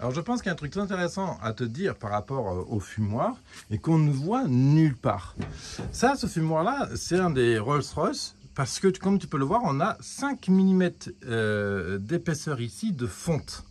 Alors je pense qu'il y a un truc intéressant à te dire par rapport euh, au fumoir et qu'on ne voit nulle part. Ça, ce fumoir-là, c'est un des Rolls-Royce parce que comme tu peux le voir, on a 5 mm euh, d'épaisseur ici de fonte.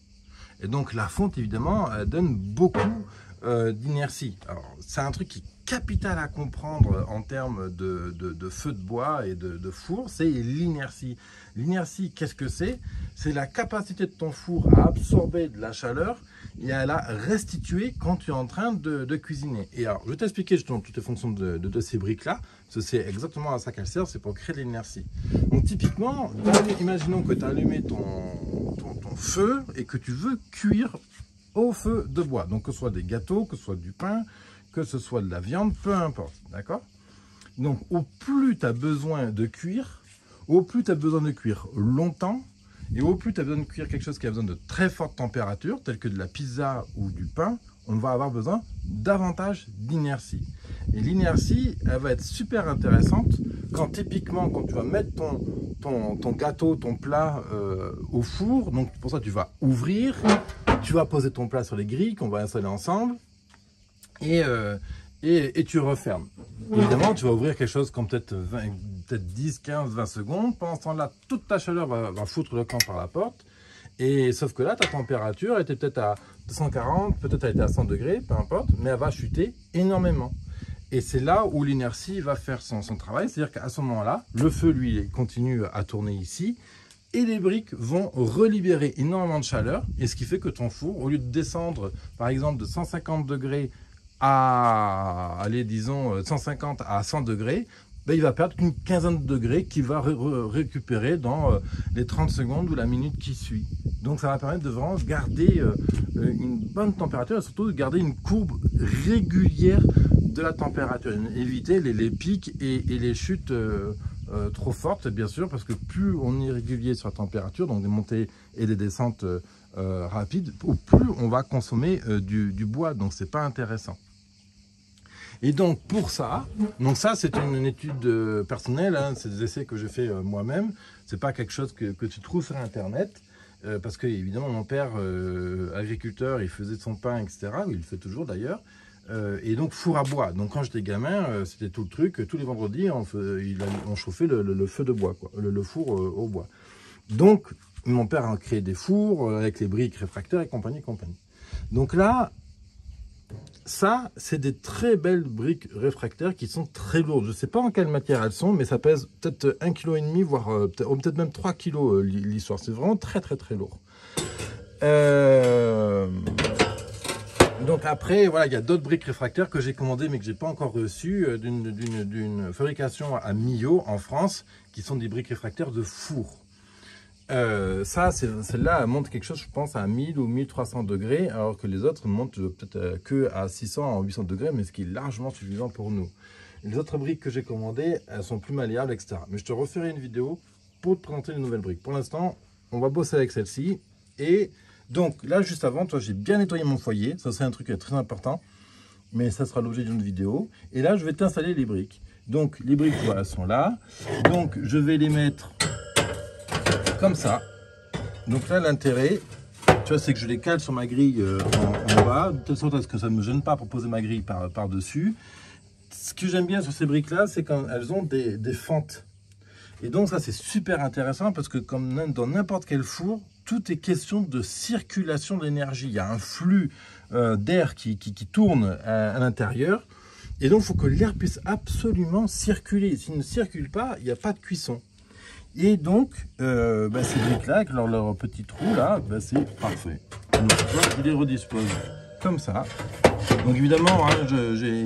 Et donc la fonte, évidemment, donne beaucoup euh, d'inertie. Alors c'est un truc qui capital à comprendre en termes de, feu de bois et de, four, c'est l'inertie. L'inertie, qu'est-ce que c'est? C'est la capacité de ton four à absorber de la chaleur et à la restituer quand tu es en train de, cuisiner. Et alors, je vais t'expliquer justement toutes les fonctions de, ces briques-là, parce c'est exactement à ça qu'elles servent, c'est pour créer de l'inertie. Donc typiquement, imaginons que tu as allumé ton feu et que tu veux cuire au feu de bois. Donc que ce soit des gâteaux, que ce soit du pain, que ce soit de la viande, peu importe, d'accord? Donc, au plus tu as besoin de cuire, au plus tu as besoin de cuire longtemps, et au plus tu as besoin de cuire quelque chose qui a besoin de très forte température, tel que de la pizza ou du pain, on va avoir besoin davantage d'inertie. Et l'inertie, elle va être super intéressante quand typiquement, quand tu vas mettre ton, gâteau, ton plat euh, au four, donc pour ça tu vas ouvrir, tu vas poser ton plat sur les grilles qu'on va installer ensemble, euh, et, et, tu refermes. Évidemment, tu vas ouvrir quelque chose comme peut-être peut 10, 15, 20 secondes. Pendant ce temps-là, toute ta chaleur va, foutre le camp par la porte. Et sauf que là, ta température était peut-être à 240, peut-être elle était à 100 degrés, peu importe, mais elle va chuter énormément. Et c'est là où l'inertie va faire son, son travail, c'est-à-dire qu'à ce moment-là, le feu, lui, continue à tourner ici, et les briques vont relibérer énormément de chaleur, et ce qui fait que ton four, au lieu de descendre, par exemple, de 150 degrés à, allez, disons, 150 à 100 degrés, ben, il va perdre une quinzaine de degrés qu'il va récupérer dans euh, les 30 secondes ou la minute qui suit. Donc ça va permettre de vraiment garder euh, une bonne température et surtout de garder une courbe régulière de la température. Éviter les, pics et, les chutes euh, trop fortes, bien sûr, parce que plus on est régulier sur la température, donc des montées et des descentes rapides, plus on va consommer du, du bois. Donc c'est pas intéressant. Et donc pour ça, donc ça c'est une, étude euh, personnelle, hein, c'est des essais que j'ai fait euh, moi-même, c'est pas quelque chose que, tu trouves sur internet, euh, parce que évidemment mon père agriculteur, il faisait son pain, etc. Il le fait toujours d'ailleurs. et donc four à bois. Donc quand j'étais gamin, c'était tout le truc. Tous les vendredis, on, chauffait le, feu de bois, le, four au bois. Donc mon père a créé des fours avec les briques réfractaires et compagnie, compagnie. Donc là, ça, c'est des très belles briques réfractaires qui sont très lourdes. Je ne sais pas en quelle matière elles sont, mais ça pèse peut-être 1,5 kg, voire euh, peut-être même 3 kg euh, l'histoire. C'est vraiment très très très lourd. Euh, donc après, voilà, il y a d'autres briques réfractaires que j'ai commandées mais que je n'ai pas encore reçues d'une fabrication à Millau en France, qui sont des briques réfractaires de four. Euh, ça, celle-là, elle monte quelque chose, je pense, à 1000 ou 1300 degrés, alors que les autres montent peut-être euh, que à 600 ou 800 degrés, mais ce qui est largement suffisant pour nous. Les autres briques que j'ai commandées, elles sont plus malléables, etc. Mais je te referai une vidéo pour te présenter les nouvelles briques. Pour l'instant, on va bosser avec celle-ci. Et donc, là, juste avant, toi, j'ai bien nettoyé mon foyer. Ça serait un truc très important, mais ça sera l'objet d'une vidéo. Et là, je vais t'installer les briques. Donc, les briques, voilà, sont là. Donc, je vais les mettre comme ça. Donc là, l'intérêt, tu vois, c'est que je les cale sur ma grille euh, en, bas, de telle sorte à ce que ça ne me gêne pas pour poser ma grille par-dessus. ce que j'aime bien sur ces briques-là, c'est quand elles ont des, fentes. Et donc ça, c'est super intéressant parce que comme dans n'importe quel four, tout est question de circulation d'énergie. Il y a un flux euh, d'air qui, tourne à, à l'intérieur. Et donc, il faut que l'air puisse absolument circuler. S'il ne circule pas, il n'y a pas de cuisson. Et donc, euh, bah, ces briques-là, avec leur, leur, petit trou là, bah, c'est parfait. Donc, je les redispose comme ça. Donc évidemment, hein,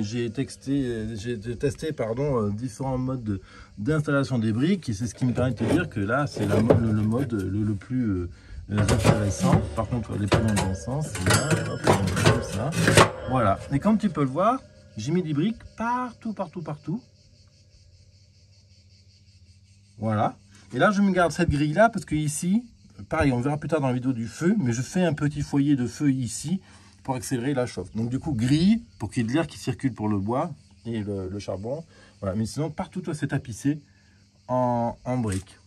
j'ai testé pardon, euh, différents modes d'installation des briques et c'est ce qui me permet de te dire que là, c'est le, mode le, plus euh, intéressant. Par contre, les pas dans le sens. comme ça. Voilà. Et comme tu peux le voir, j'ai mis des briques partout, partout, partout. Voilà. Et là, je me garde cette grille-là parce que ici, pareil, on verra plus tard dans la vidéo du feu, mais je fais un petit foyer de feu ici pour accélérer la chauffe. Donc du coup, grille pour qu'il y ait de l'air qui circule pour le bois et le, charbon. Voilà. Mais sinon, partout, toi, c'est tapissé en, briques.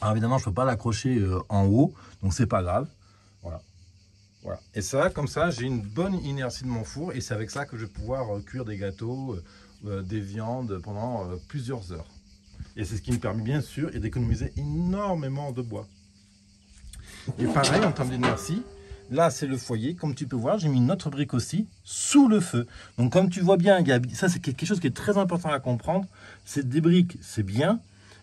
Alors évidemment, je ne peux pas l'accrocher euh, en haut, donc c'est pas grave. Voilà. Voilà. Et ça, comme ça, j'ai une bonne inertie de mon four et c'est avec ça que je vais pouvoir euh, cuire des gâteaux, euh, des viandes pendant plusieurs heures. Et c'est ce qui me permet bien sûr d'économiser énormément de bois. Et pareil en termes d'inertie, là c'est le foyer, comme tu peux voir, j'ai mis une autre brique aussi sous le feu. Donc comme tu vois bien, ça c'est quelque chose qui est très important à comprendre, c'est des briques, c'est bien,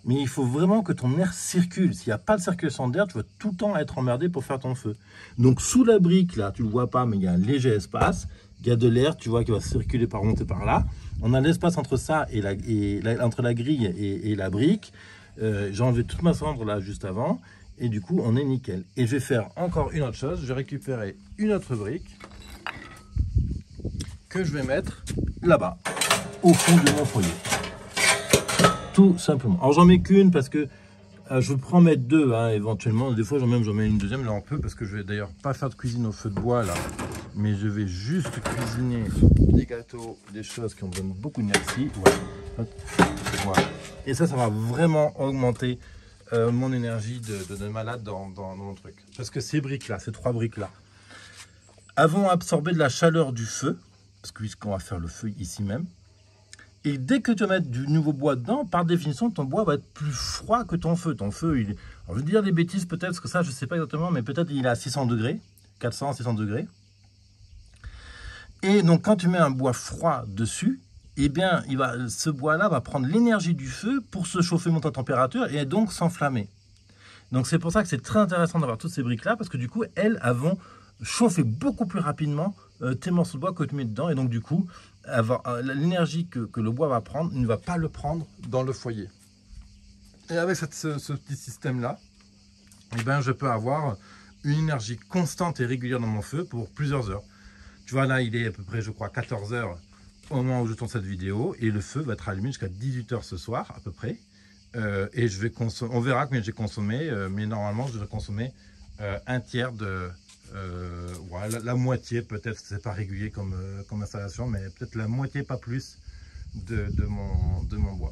mais il faut vraiment que ton air circule. S'il n'y a pas de circulation d'air, tu vas tout le temps être emmerdé pour faire ton feu. Donc sous la brique, là, tu ne le vois pas, mais il y a un léger espace. Il y a de l'air, tu vois, qui va circuler par monter par là. On a l'espace entre ça et la, entre la grille et, la brique. Euh, j'ai enlevé toute ma cendre là juste avant. Et du coup, on est nickel. Et je vais faire encore une autre chose. Je vais récupérer une autre brique que je vais mettre là-bas, au fond de mon foyer tout simplement. Alors j'en mets qu'une parce que euh, je prends mettre deux hein, éventuellement. Des fois j'en mets une deuxième là on peut parce que je vais d'ailleurs pas faire de cuisine au feu de bois là, mais je vais juste cuisiner des gâteaux, des choses qui ont besoin beaucoup d'énergie. Voilà. Et ça, ça va vraiment augmenter euh, mon énergie de, malade dans, mon truc. Parce que ces briques là, ces trois briques là, vont absorber de la chaleur du feu, parce que puisqu'on va faire le feu ici même, et dès que tu vas mettre du nouveau bois dedans, par définition, ton bois va être plus froid que ton feu. Ton feu, il je vais dire des bêtises peut-être, parce que ça, je ne sais pas exactement, mais peut-être il est à 600 degrés, 400, 600 degrés. Et donc, quand tu mets un bois froid dessus, eh bien, il va, ce bois-là va prendre l'énergie du feu pour se chauffer, monter en température et donc s'enflammer. Donc, c'est pour ça que c'est très intéressant d'avoir toutes ces briques-là, parce que du coup, elles, vont chauffer beaucoup plus rapidement euh, tes morceaux de bois que tu mets dedans. Et donc, du coup, euh, l'énergie que, le bois va prendre, ne va pas le prendre dans le foyer. Et avec ce, petit système-là, eh ben, je peux avoir une énergie constante et régulière dans mon feu pour plusieurs heures. Tu vois, là, il est à peu près, je crois, 14 heures au moment où je tourne cette vidéo. Et le feu va être allumé jusqu'à 18 heures ce soir, à peu près. Euh, et je vais consommer, on verra combien j'ai consommé, mais normalement, je vais consommer un tiers de, euh, la, moitié peut-être, c'est pas régulier comme, euh, installation, mais peut-être la moitié, pas plus, de, mon, de mon bois.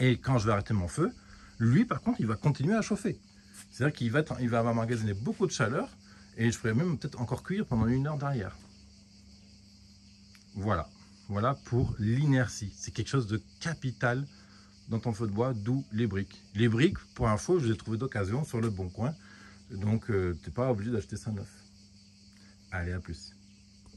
Et quand je vais arrêter mon feu, lui par contre, il va continuer à chauffer. C'est-à-dire qu'il va, il va beaucoup de chaleur et je pourrais même peut-être encore cuire pendant une heure derrière. Voilà, voilà pour l'inertie. C'est quelque chose de capital dans ton feu de bois, d'où les briques. Les briques, pour info, je les ai trouvées d'occasion sur le bon coin. Donc, euh, tu n'es pas obligé d'acheter ça neuf. Allez, à plus.